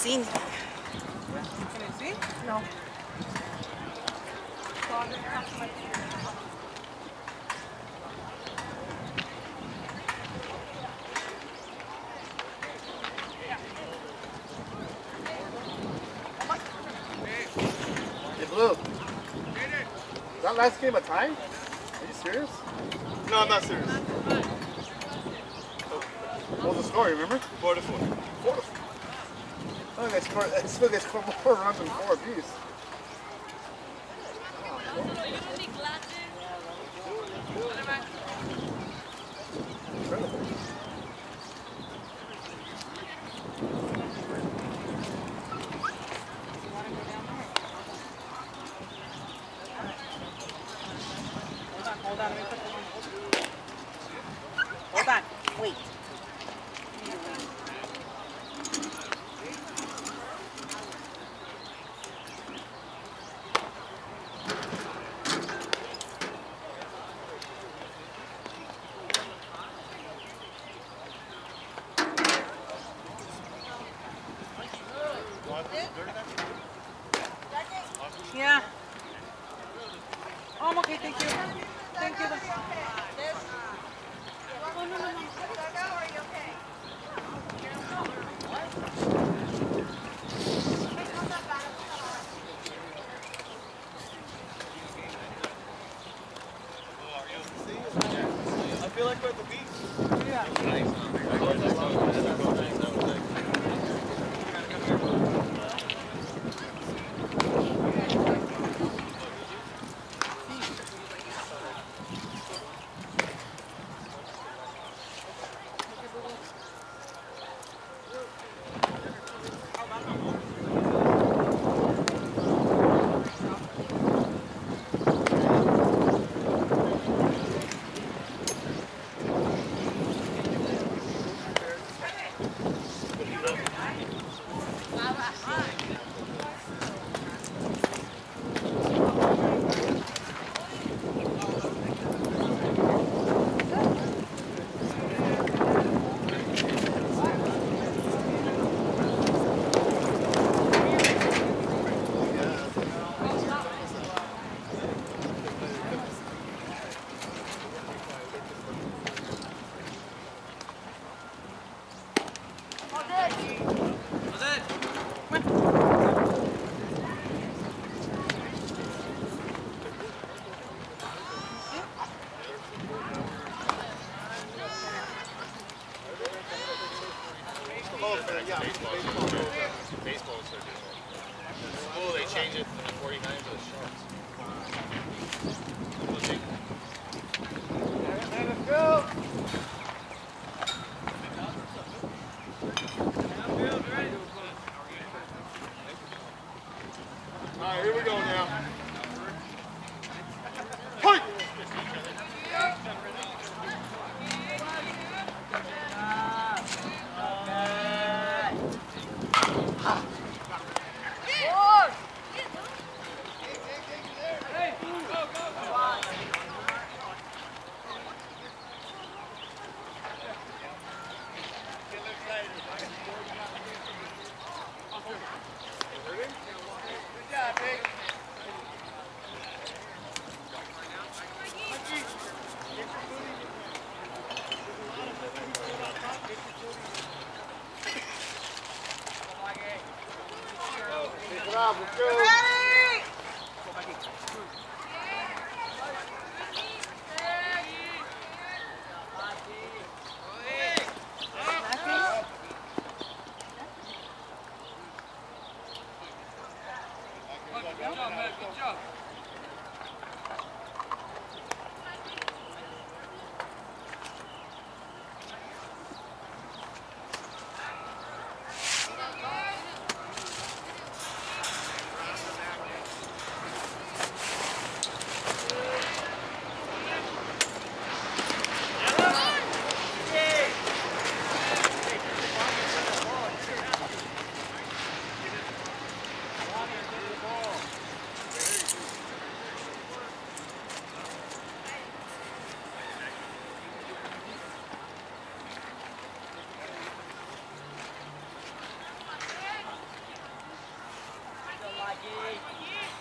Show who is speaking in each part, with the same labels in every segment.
Speaker 1: sing.
Speaker 2: Can I sing?
Speaker 1: No.
Speaker 3: Hey, Blue. That last game of time? Are you serious?
Speaker 4: No, I'm not serious.
Speaker 3: What was the score, remember?
Speaker 4: 4 to
Speaker 3: 4. I think they scored, I scored more runs than four apiece.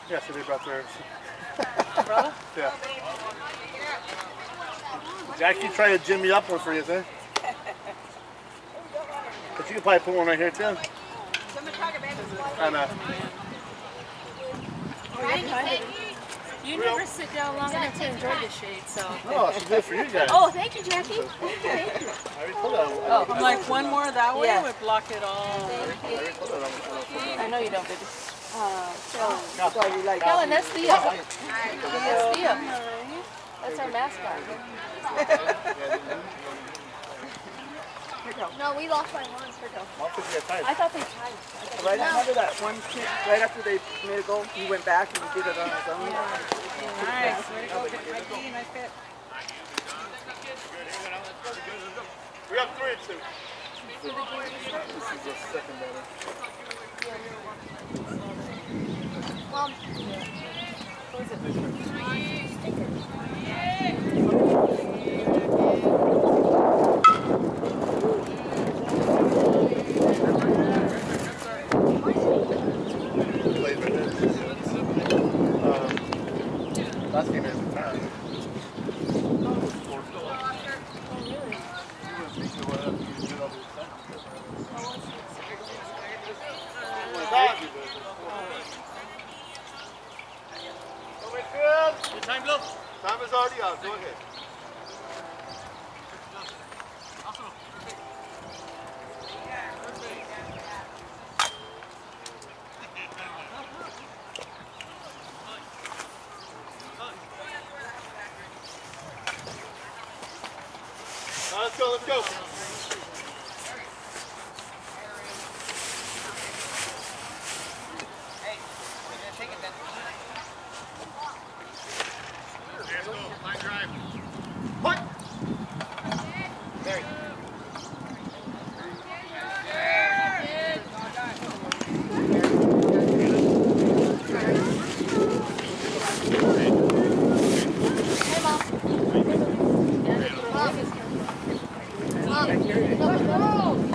Speaker 2: Yeah,
Speaker 4: so they
Speaker 3: brought theirs.
Speaker 2: Brother?
Speaker 3: Yeah. Jackie tried to jimmy up one for you, eh? But you can probably put one right here too. And uh,
Speaker 1: You never sit down long enough to enjoy the shade, so.
Speaker 3: oh, she did it for you guys.
Speaker 1: Oh, thank you, Jackie. Thank you.
Speaker 3: already told her. I,
Speaker 1: Oh,
Speaker 2: I'm like, one more that way
Speaker 1: Yeah.
Speaker 2: would block it all.
Speaker 3: I already told her I'm gonna
Speaker 1: I know you don't, baby. Uh, so,
Speaker 3: No.
Speaker 1: so you like Helen, that's Thea. That's Thea. That's our mascot.
Speaker 5: No, we lost by one.
Speaker 3: Mom said you got tired.
Speaker 1: I thought they tied. I thought
Speaker 6: Right after that one kick, right after they made a goal, he went back and he did it on his own.
Speaker 2: Nice. Way to go, Mikey. Nice hit.
Speaker 3: We have three or two. This is the second better.
Speaker 5: Mom.
Speaker 3: Um, last game is a tie.
Speaker 4: Your time, Bluff.
Speaker 3: Go ahead. Now let's go, let's go.
Speaker 4: Let's go. Line drive.
Speaker 3: Point.
Speaker 5: hey mom. Mom. Mom. No, no.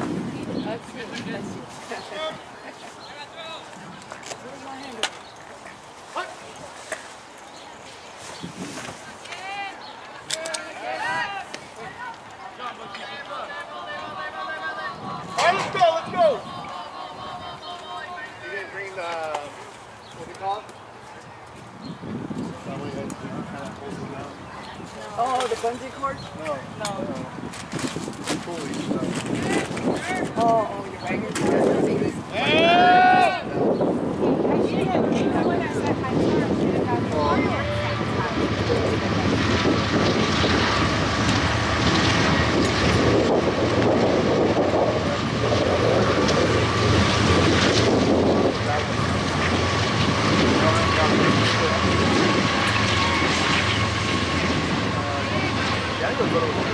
Speaker 3: All right, let's go, let's go. You didn't bring the, what do you call it? That way that kind of pulls it down.
Speaker 6: Oh, the bungee cord?
Speaker 3: No. No. Pulley stuff.
Speaker 6: Oh, oh, your wagon.
Speaker 3: Daniel's little.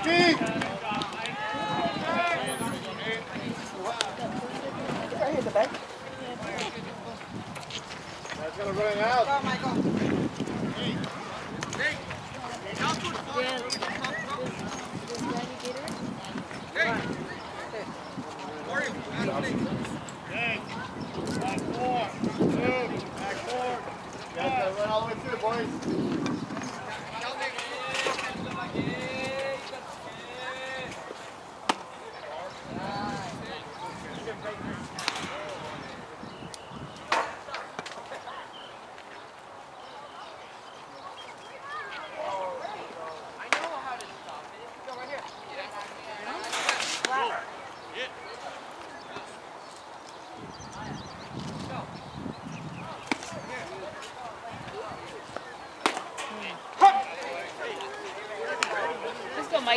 Speaker 3: Oh! Run,
Speaker 1: JT!
Speaker 6: Right here, the back.
Speaker 1: That's gonna run out. Back four. Two. Back four. Got to run all the way through, boys.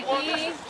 Speaker 7: Let's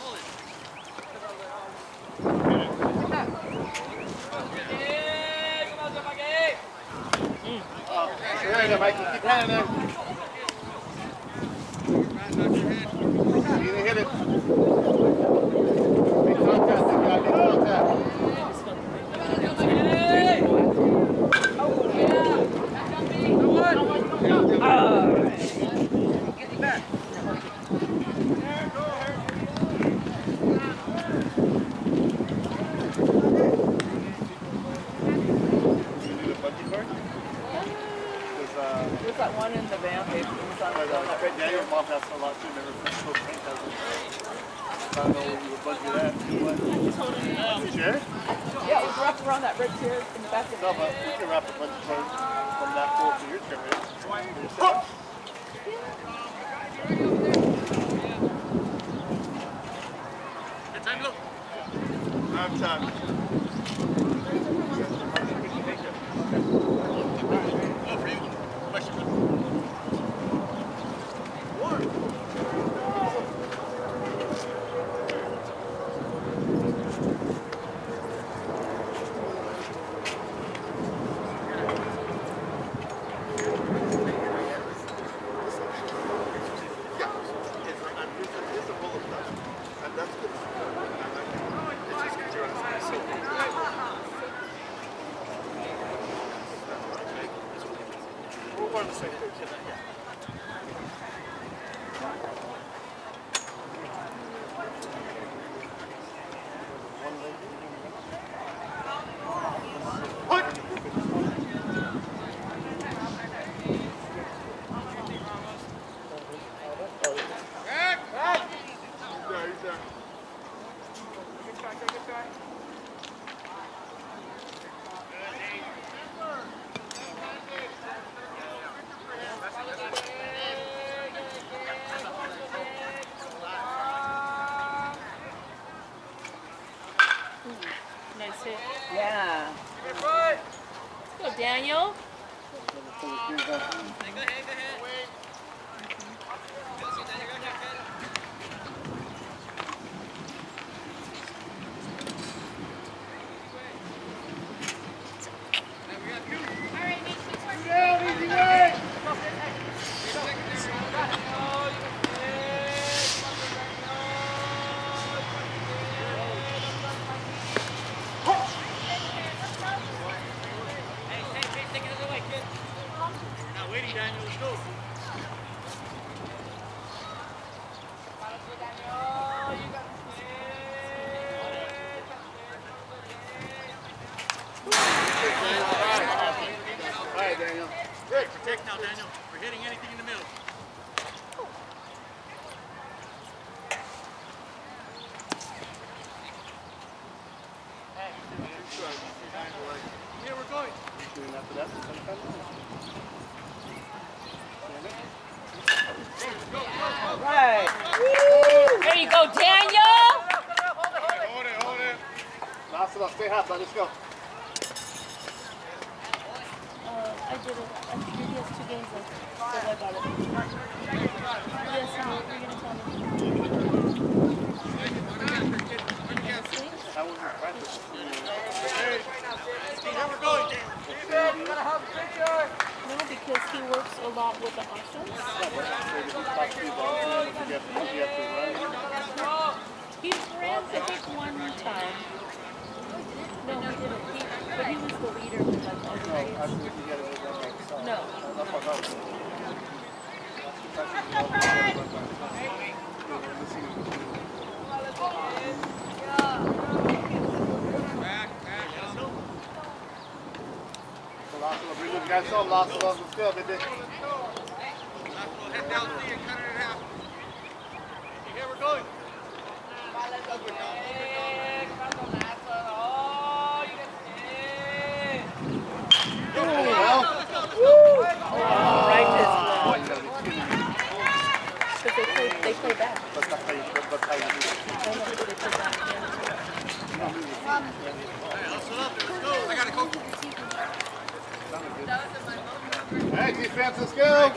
Speaker 5: so
Speaker 8: lots of
Speaker 3: it in half. Here we're
Speaker 1: they I know, they
Speaker 3: let's go. I got a
Speaker 5: coach. Hey, defense, let's go.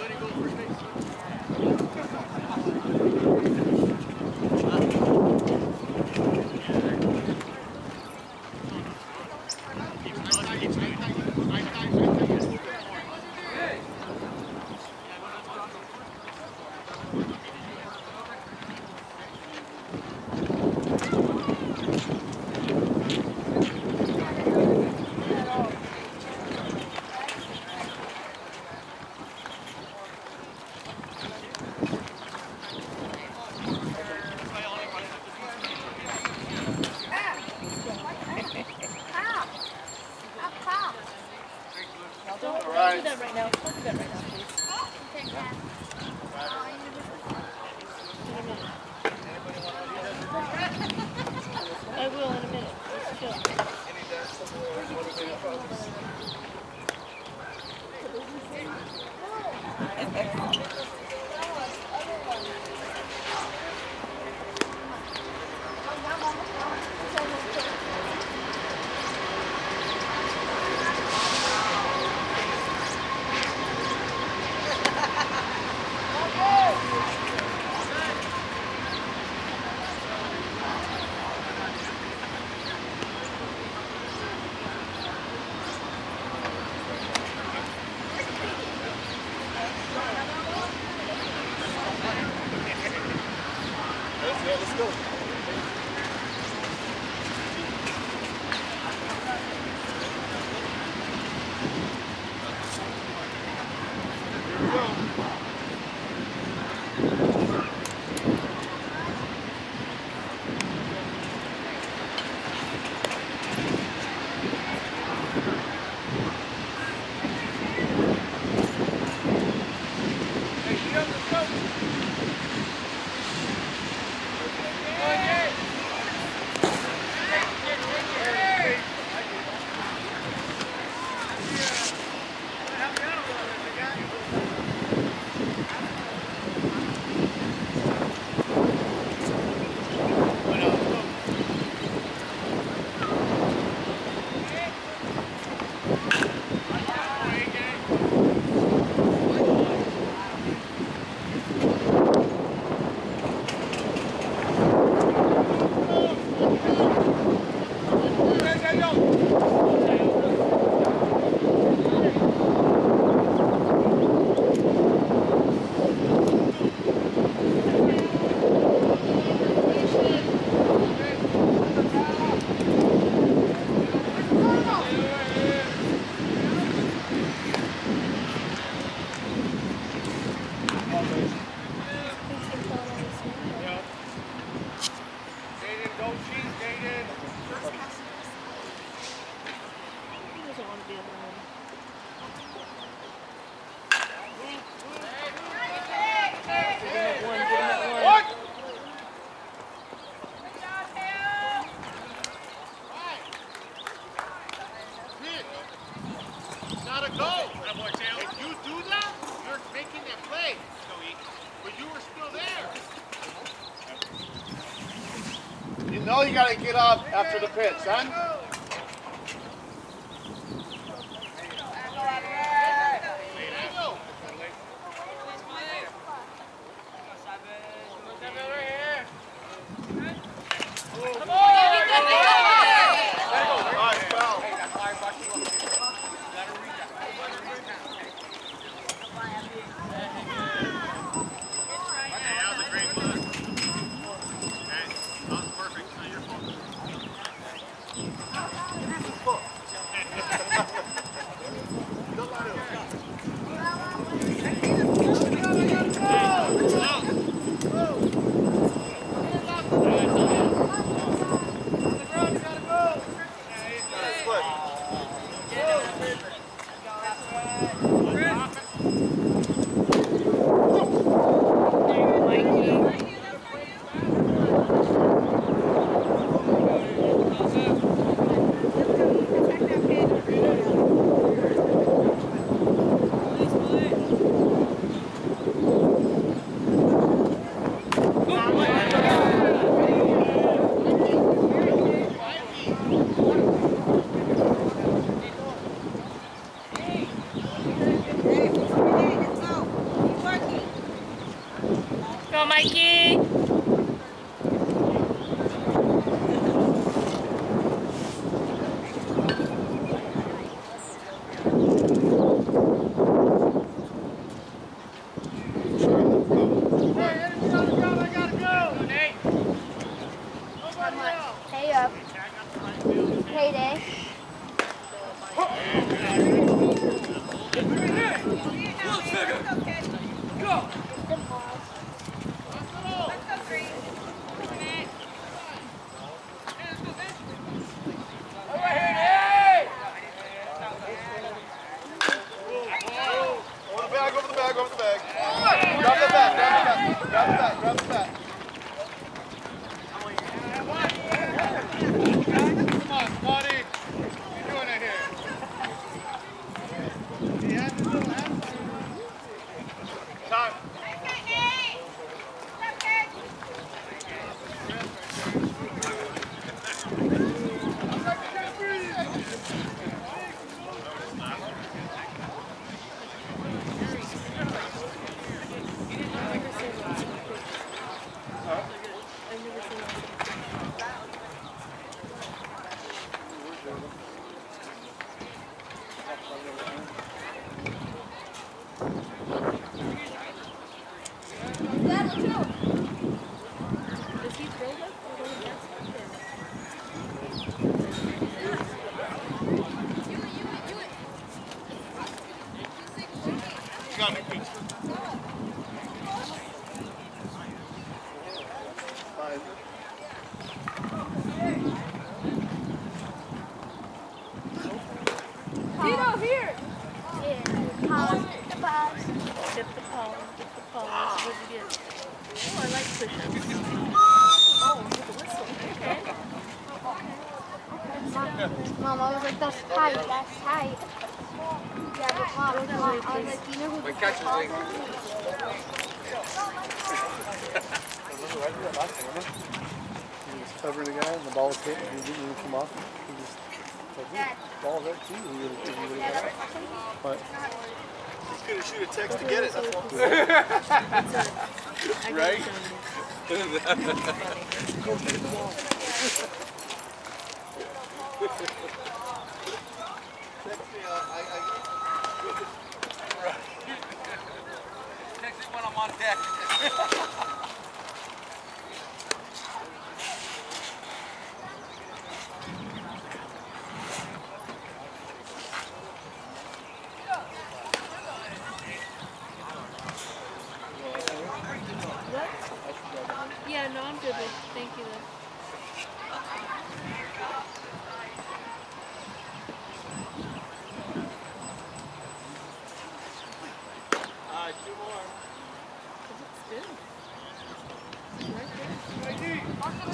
Speaker 3: You up after the pitch, son.
Speaker 1: Nice foul.
Speaker 3: That was a great look. Okay, that was perfect. It's not your fault.
Speaker 1: Nice play.
Speaker 5: Go, Mikey.
Speaker 4: Pay up. Payday. Good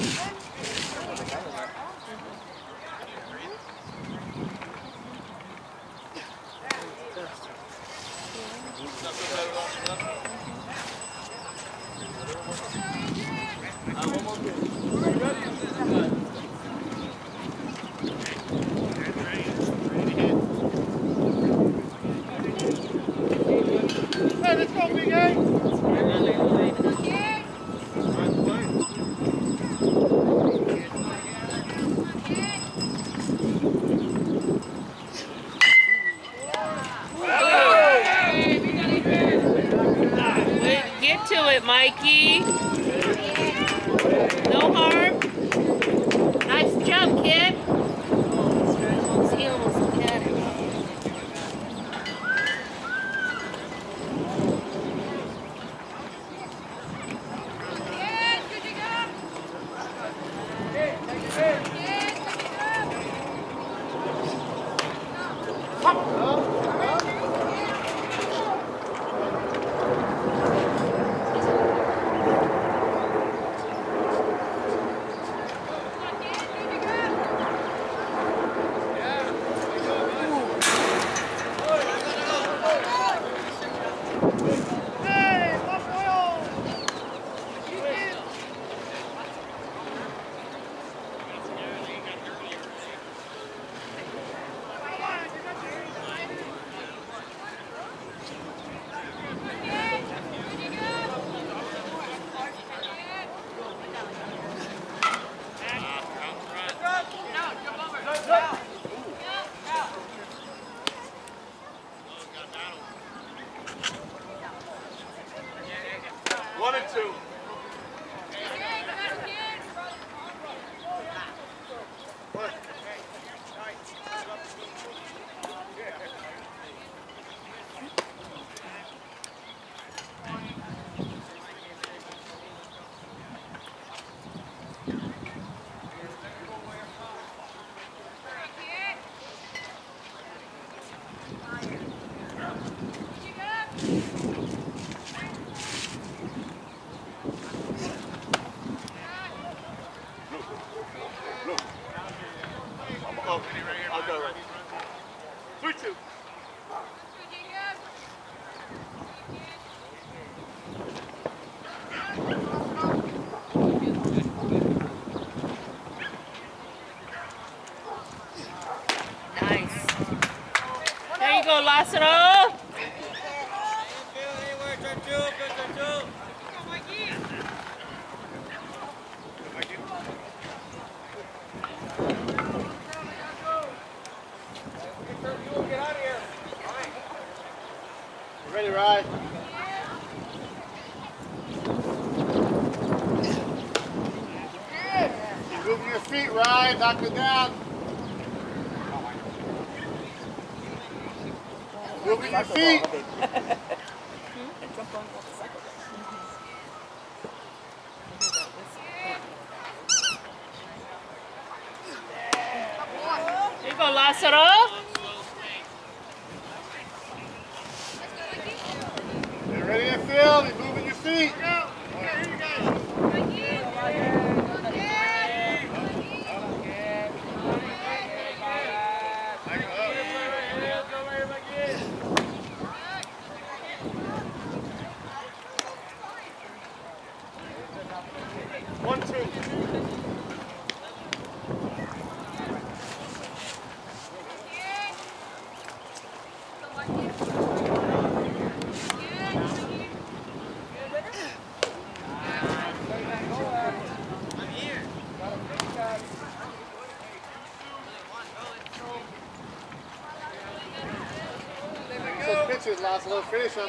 Speaker 3: Enemy you
Speaker 4: go,
Speaker 1: Lázaro.
Speaker 3: Ready, Rye? Keep moving your feet, Rye. Knock it down. Look at my feet.
Speaker 1: There you go, Lazaro.
Speaker 3: Get ready to feel? You're moving your feet.
Speaker 1: Los fresan.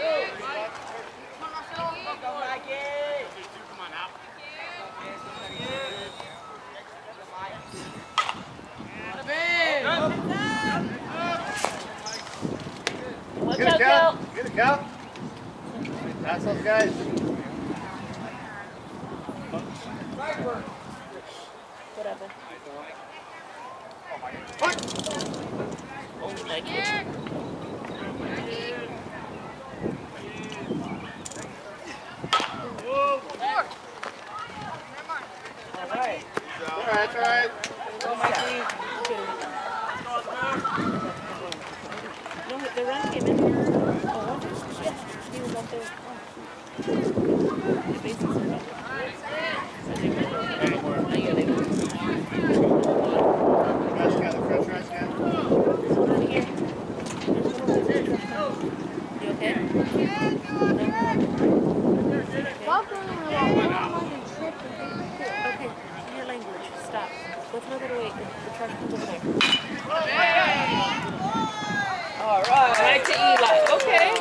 Speaker 5: like to eat. Like,
Speaker 1: okay.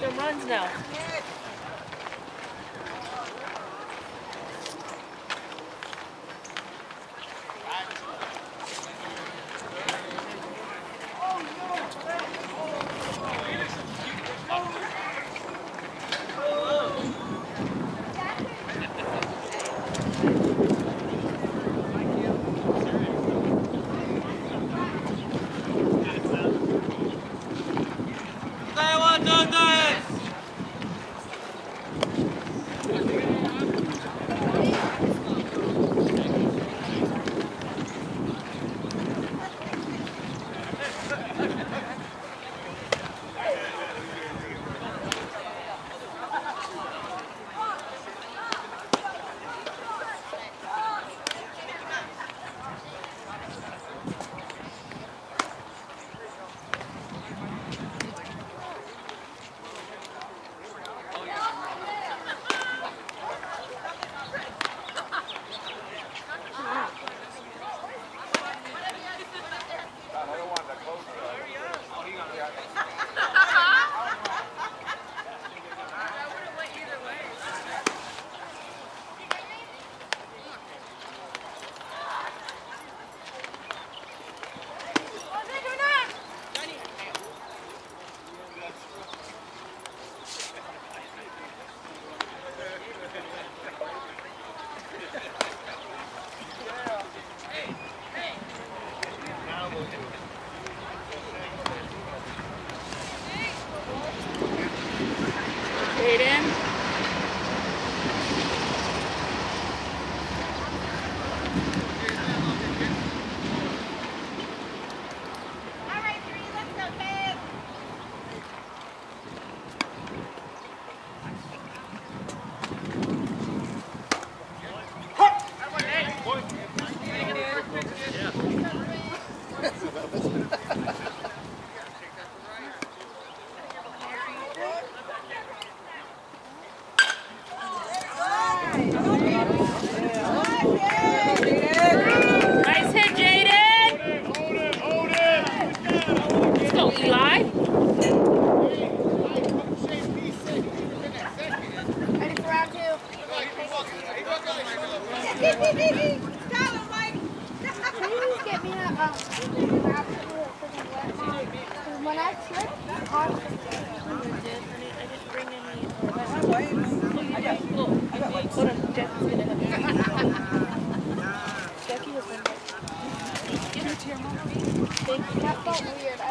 Speaker 1: Get runs now. Thank you.
Speaker 5: That felt weird.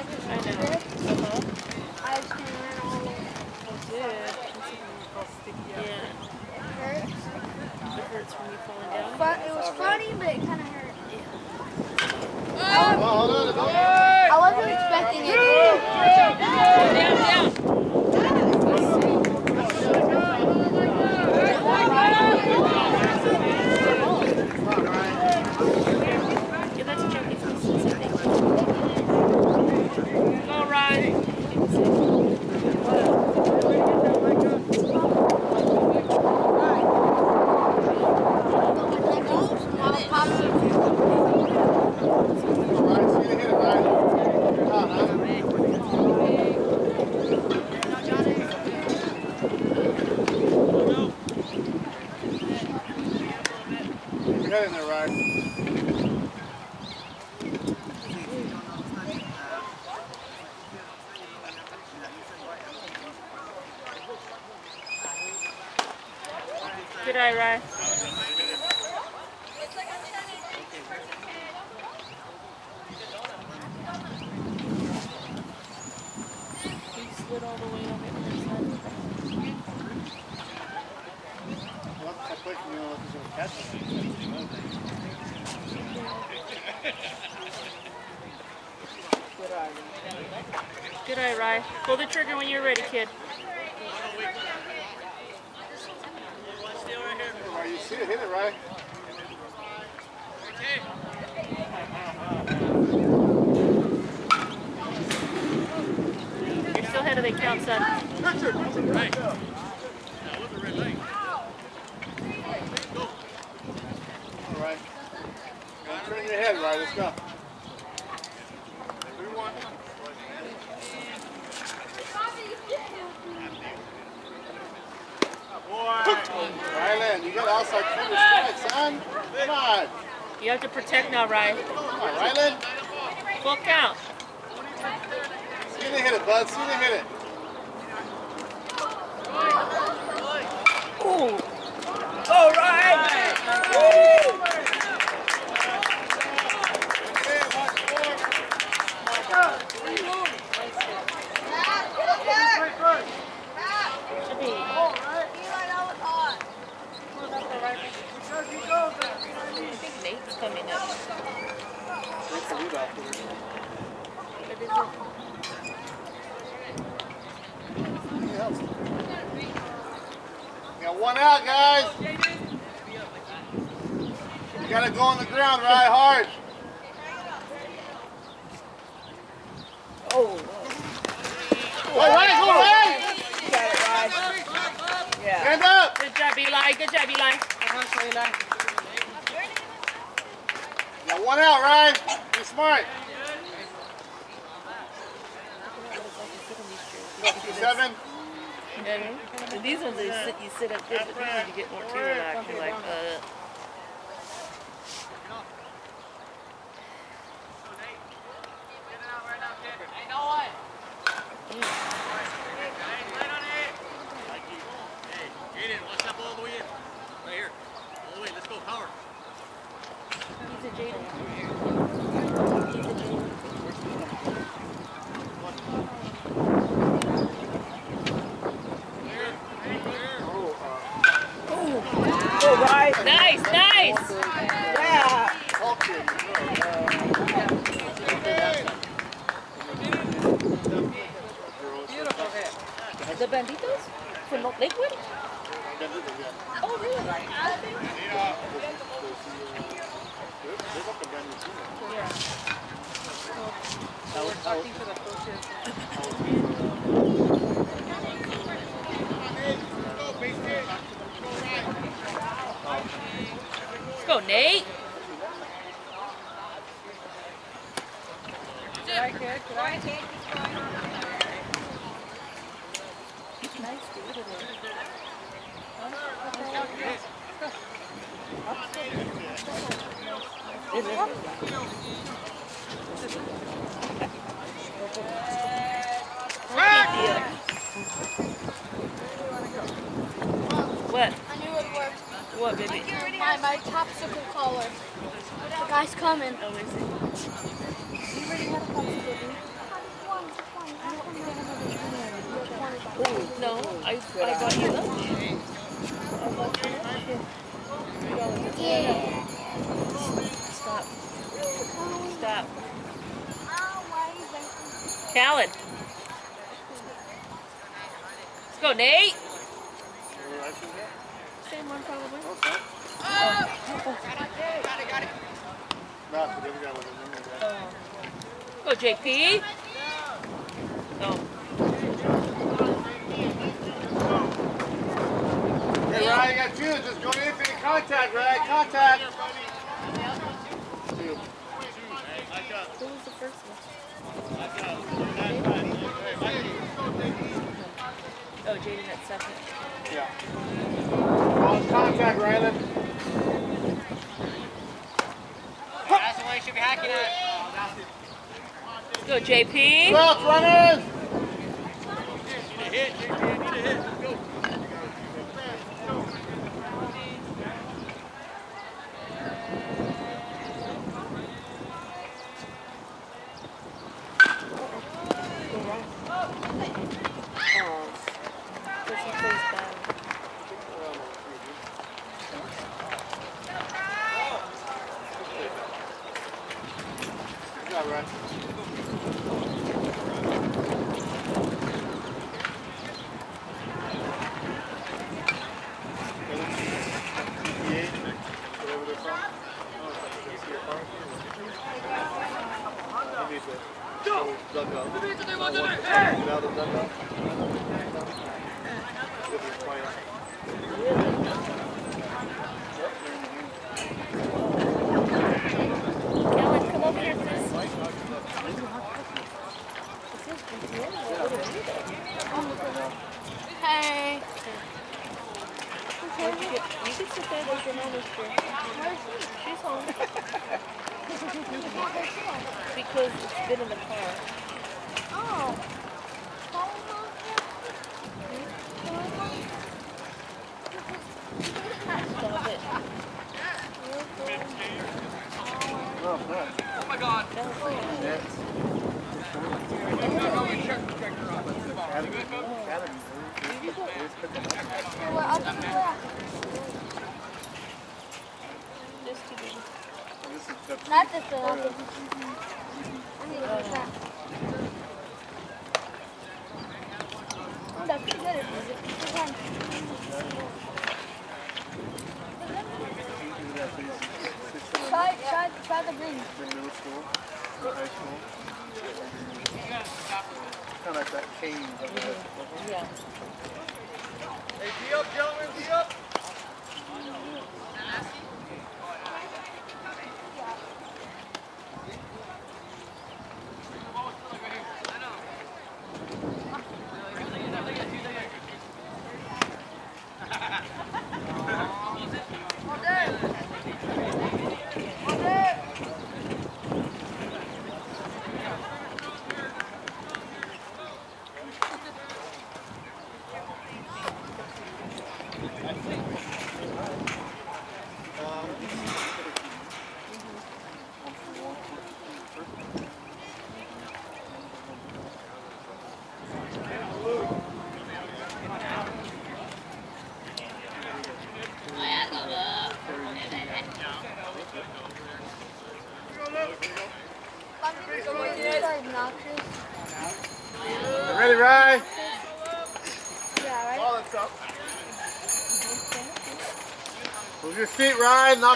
Speaker 1: Protect now, right?
Speaker 3: Got one out, guys. You gotta go on the ground right hard.
Speaker 6: Oh.
Speaker 3: Go right, go right.
Speaker 6: You got it, Rod. Yeah.
Speaker 3: Stand up.
Speaker 1: Good job, Eli. Good job, Eli.
Speaker 3: Got one out, Ryan. Mike. Seven.
Speaker 1: And these ones, you sit, you sit up here, but you get more too like, uh.
Speaker 6: Oh.
Speaker 1: Oh, go, JP.
Speaker 3: Hey, Ryan, you got two. Just go in for the contact, Ryan. Contact.
Speaker 1: Who was the first one? Oh, Jaden at second.
Speaker 3: Yeah. Well, contact, Rylan
Speaker 9: should be hacking it.
Speaker 1: Let's go, JP.
Speaker 3: Go, runners!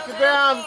Speaker 3: the down.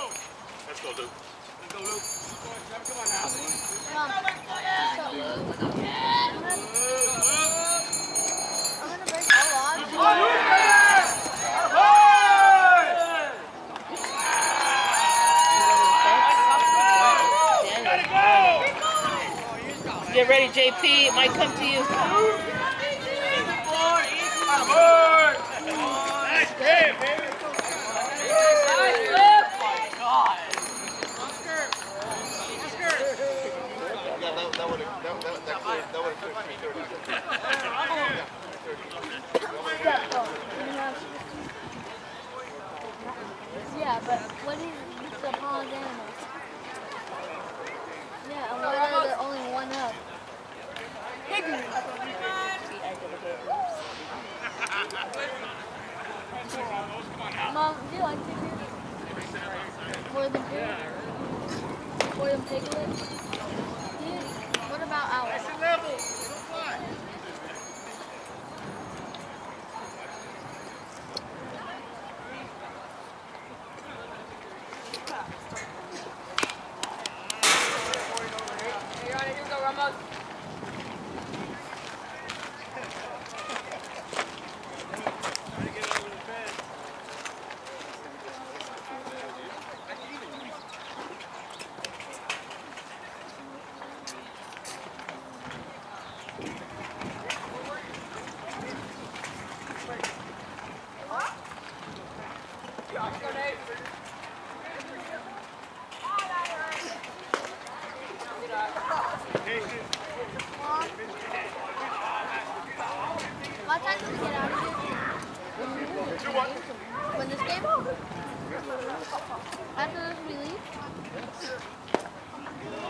Speaker 3: When this game? After this we leave?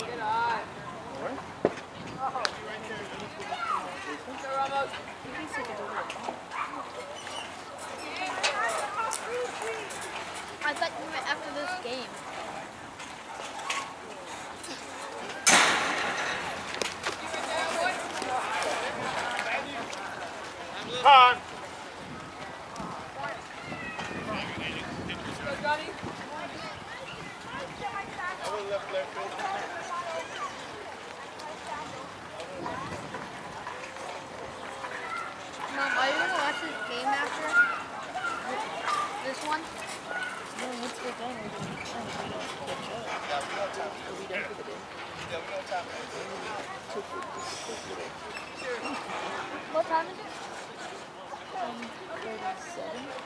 Speaker 3: Get. Alright. I thought you meant after this game.
Speaker 4: Con.
Speaker 3: Mom, are you gonna watch this game after? This one?
Speaker 1: No, once we're done, we're gonna be. We don't catch up. Are we done for the day? Two for- this is two for the day.
Speaker 3: What time is it?
Speaker 1: Um,
Speaker 5: 2037.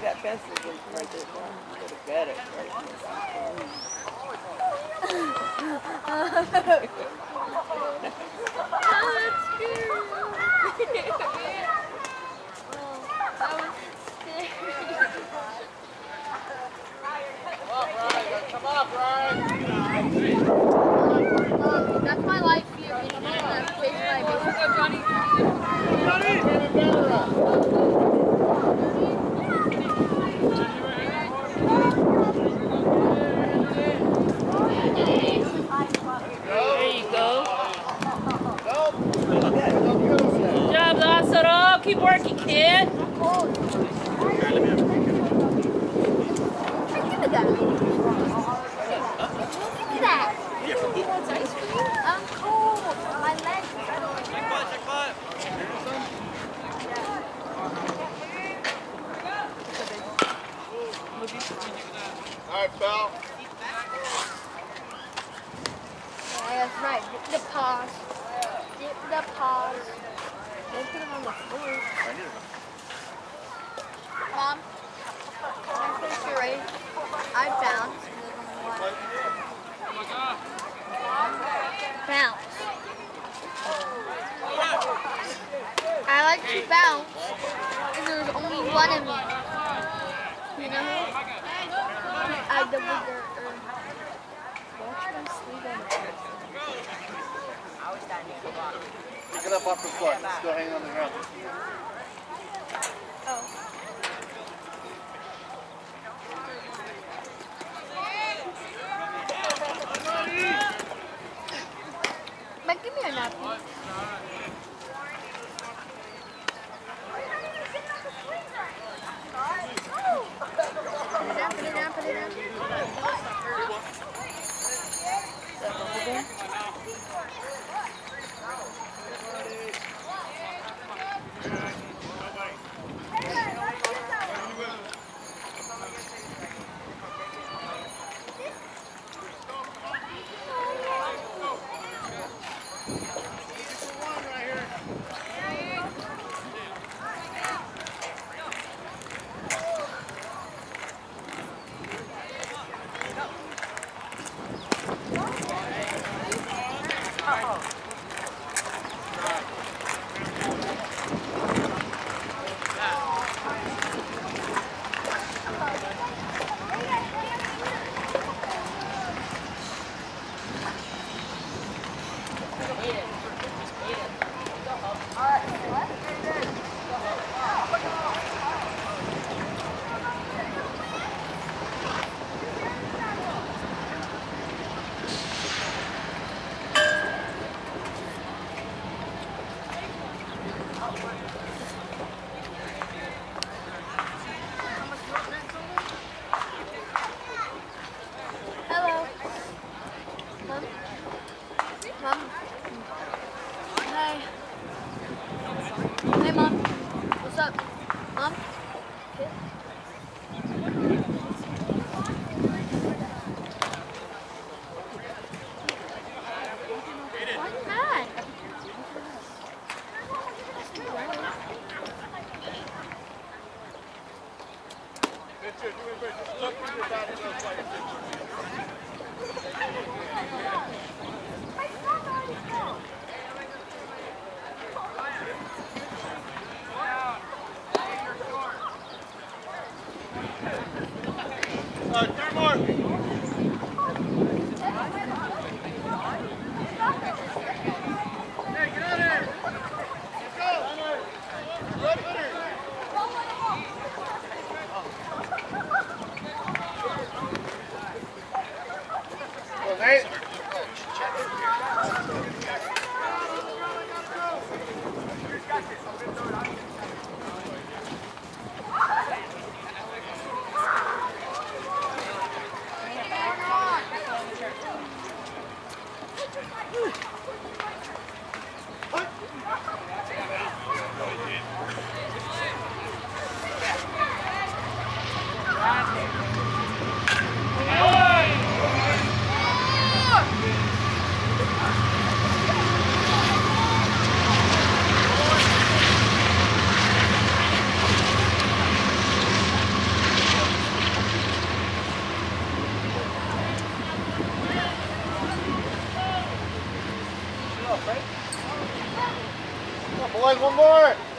Speaker 1: Get
Speaker 3: that
Speaker 5: fence right there. Go to bed at right
Speaker 4: Come on, Brian.
Speaker 3: That's my life here. You know, that's basically my basic.
Speaker 1: There you go. Good job, Lazaro. Keep
Speaker 3: one more.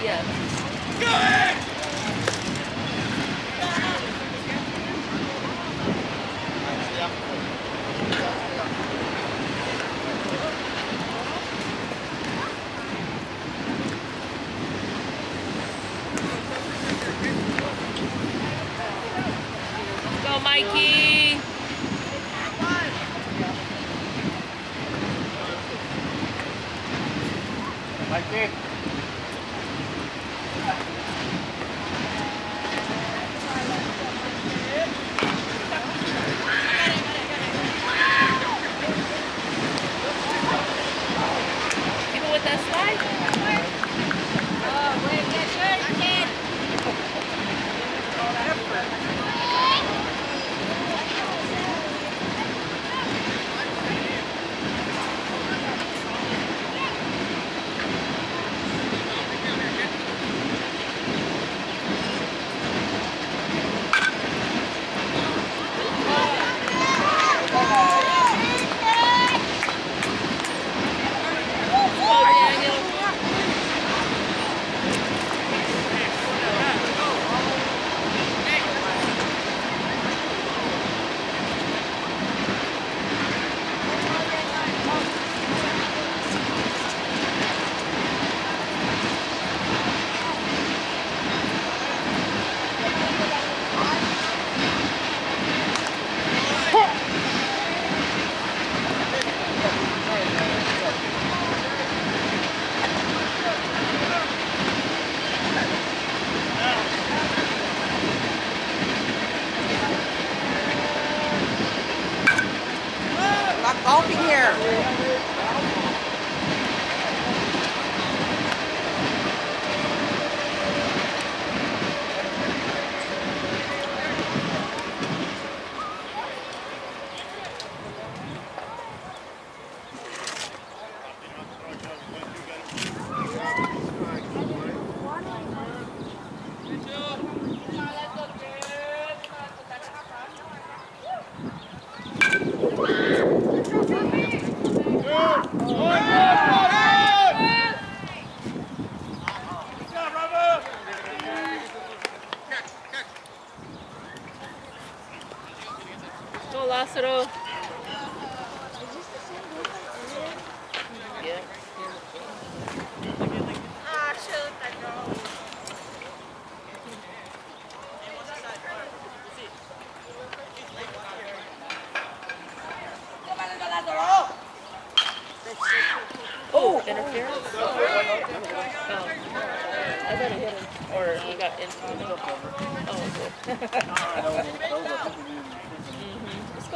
Speaker 10: Yeah.
Speaker 3: Go, Mikey.
Speaker 1: Mikey.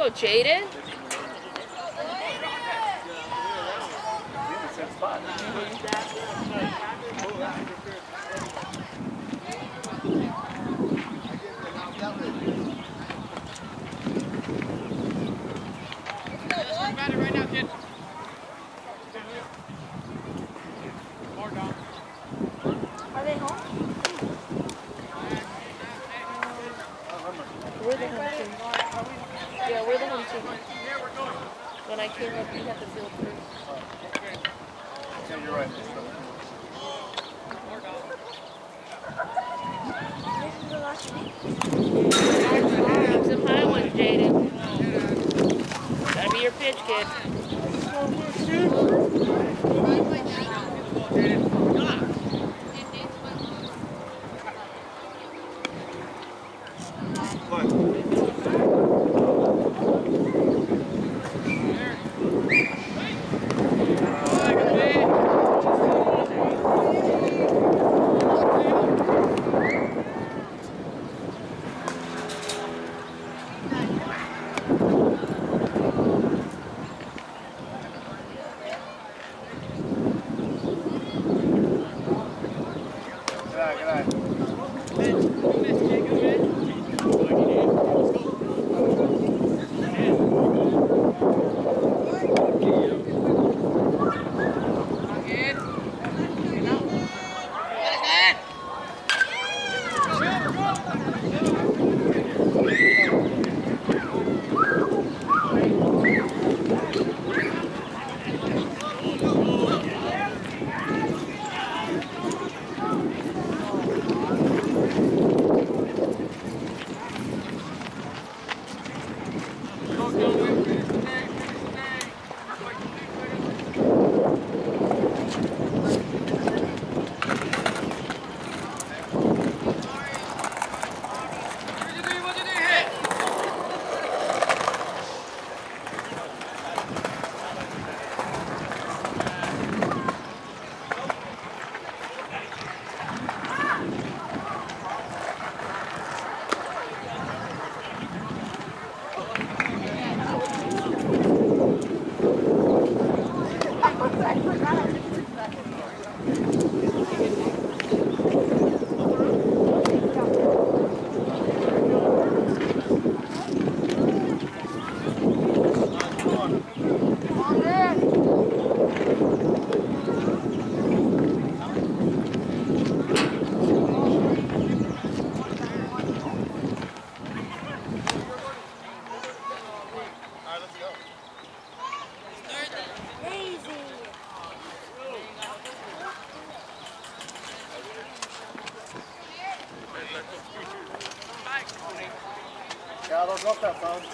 Speaker 3: Go, Yeah,
Speaker 1: don't drop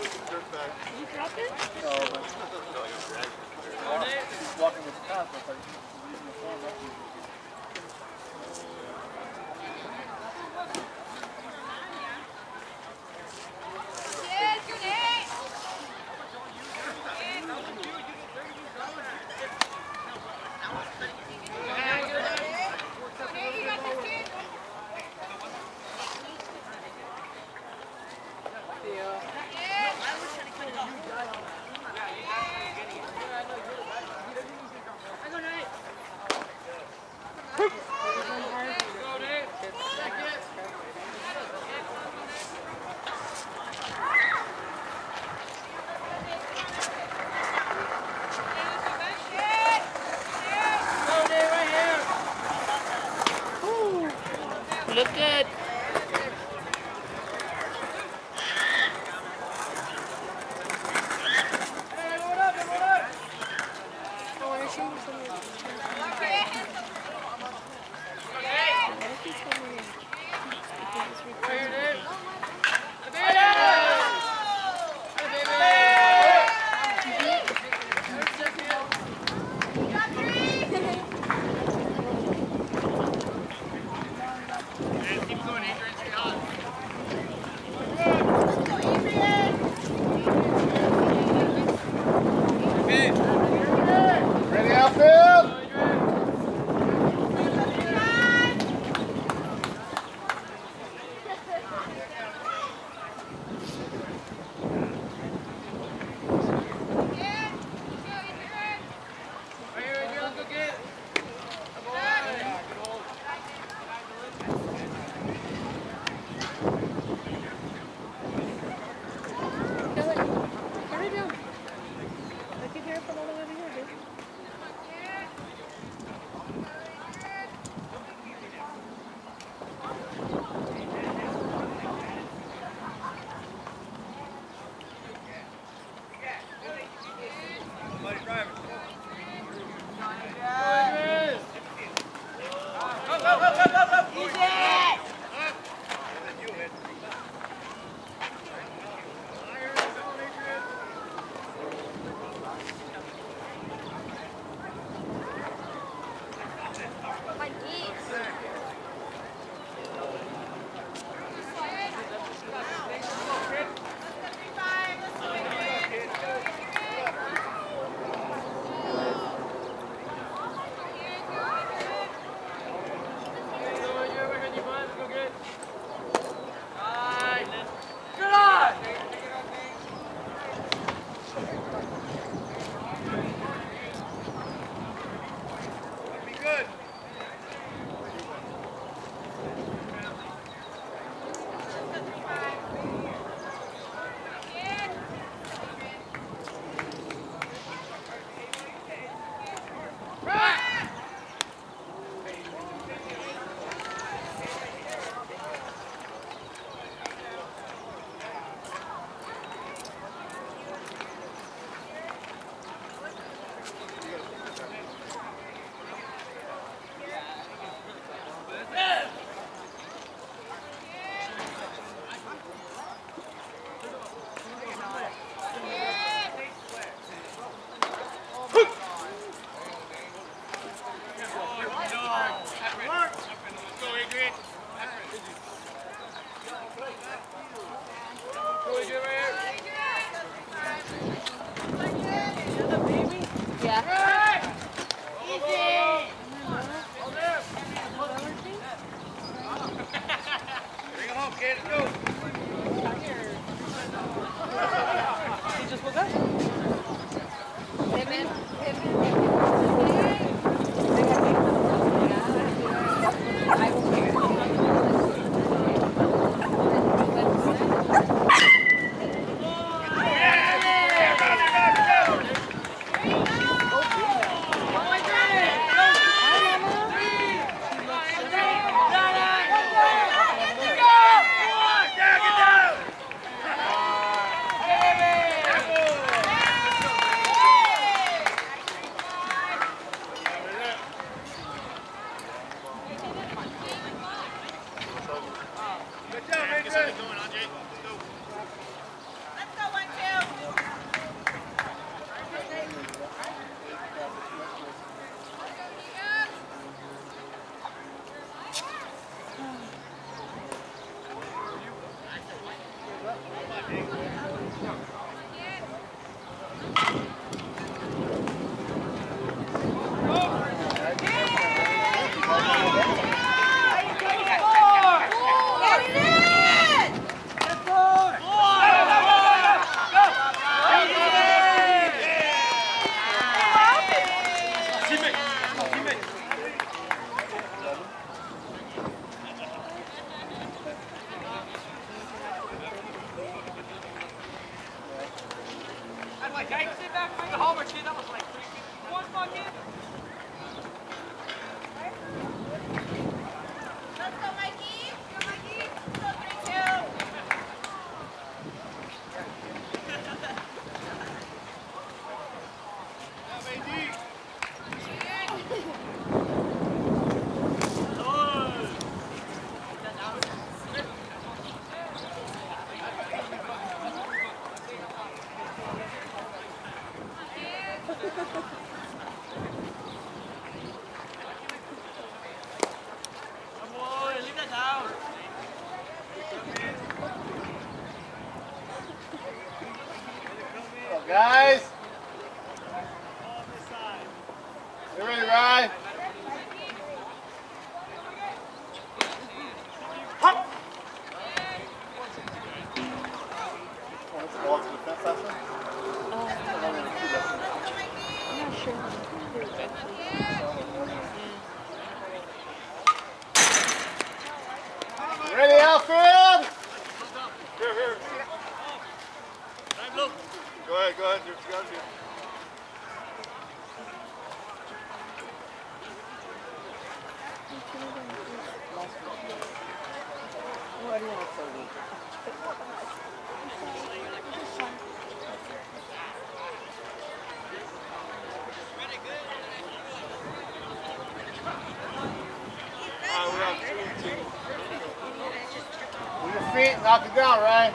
Speaker 4: knock it down, Ryan.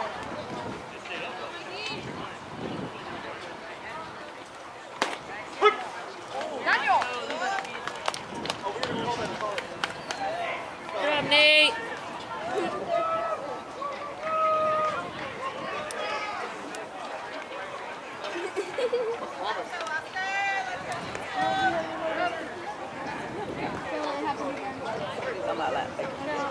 Speaker 5: Nate.
Speaker 6: I'm not laughing.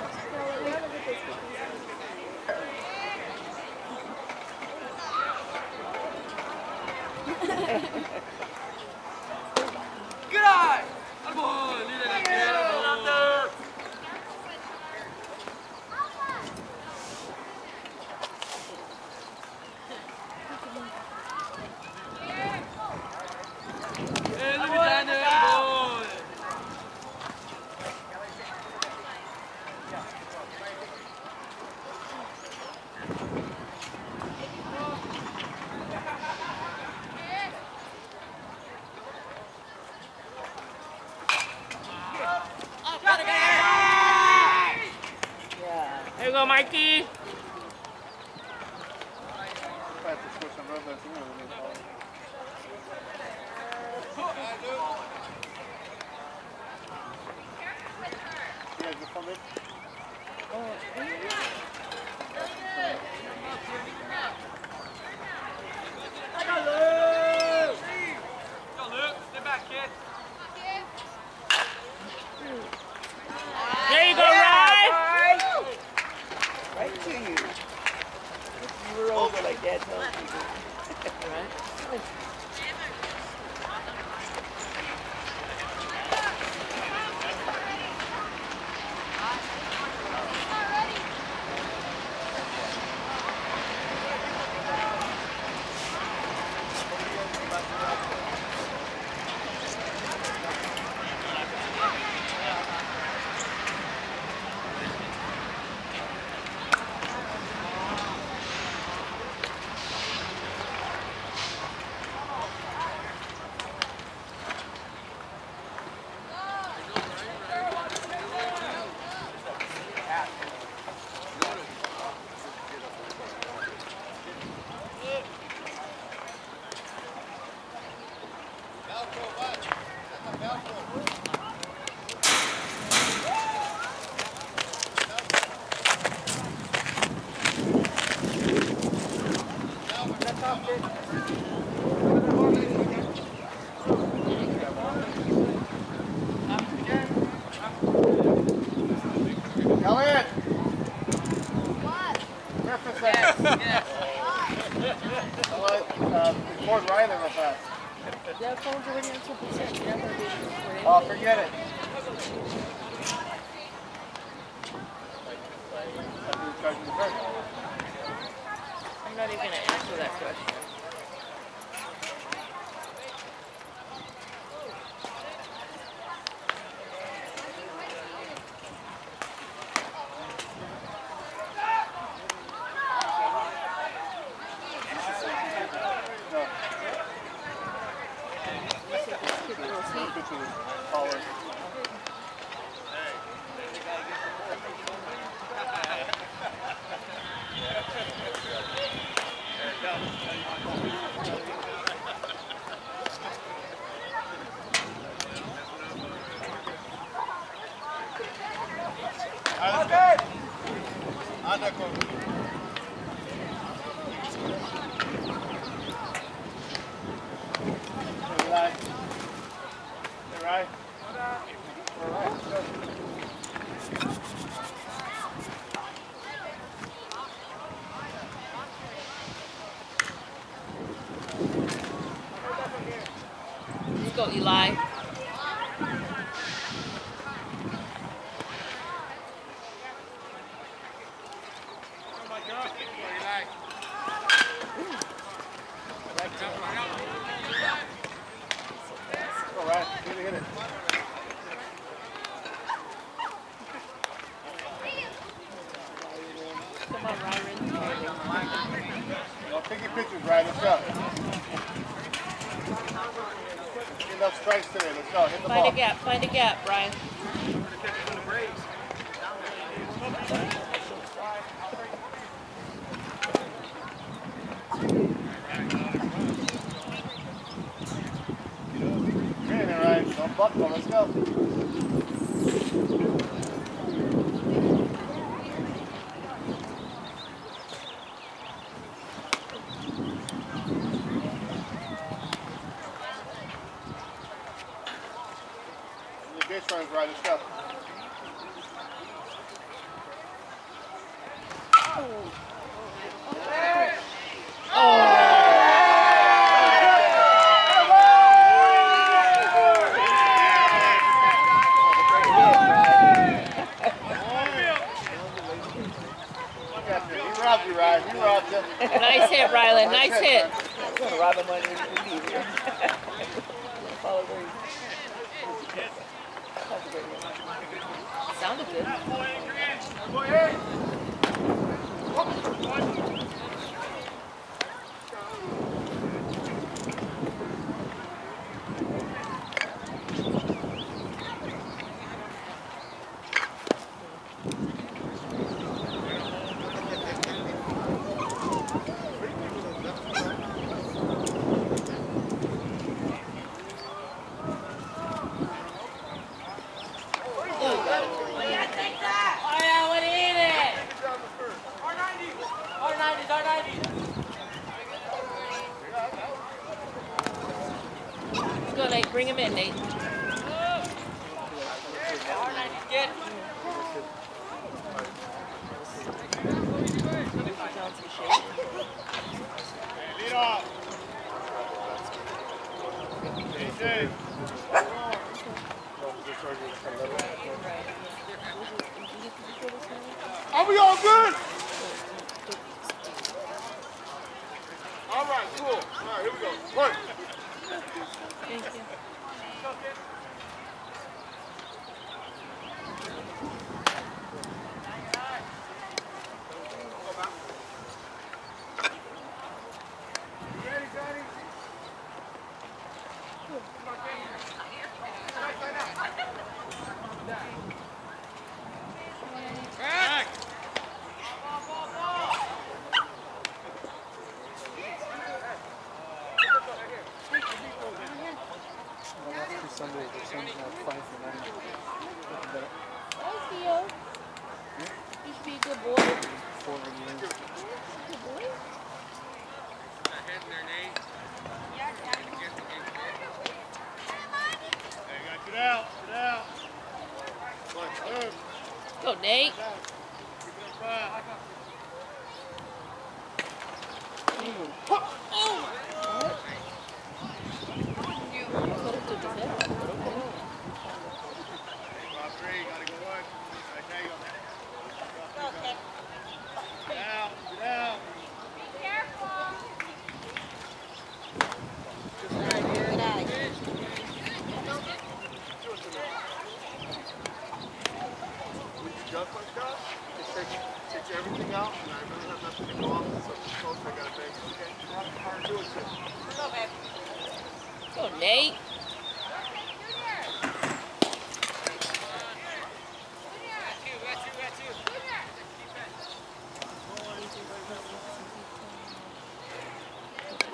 Speaker 1: together with
Speaker 3: Oh, forget it.
Speaker 1: I'm not even going to answer that question.
Speaker 3: ಆಗುತ್ತೆ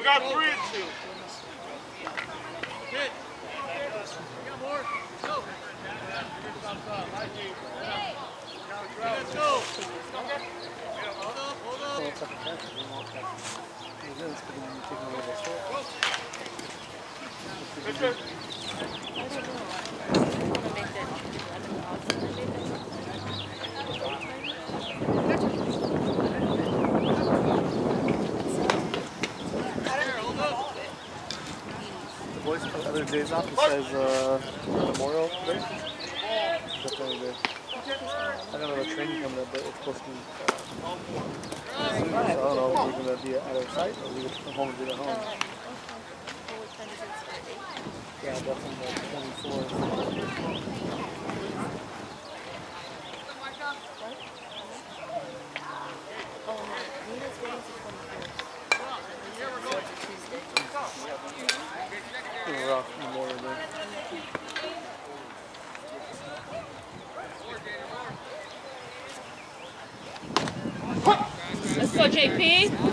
Speaker 3: We
Speaker 4: got three and two. Let's go.
Speaker 3: Well, it's like a catch, you won't catch it. Is, but then you take away the short.
Speaker 4: Let's go.
Speaker 1: I don't know. I want to make that. That
Speaker 3: boys put other days off besides uh, Memorial Day. The. I don't know the training coming up, but it's supposed to be. Uh, so I don't know if we're going to be at our site or we get come home and do it at home. Yeah, definitely the 24th.
Speaker 1: Oh, no. Nina's waiting till 24th. So it's a Tuesday.
Speaker 3: We're off Memorial Day.
Speaker 1: Let's go, JP.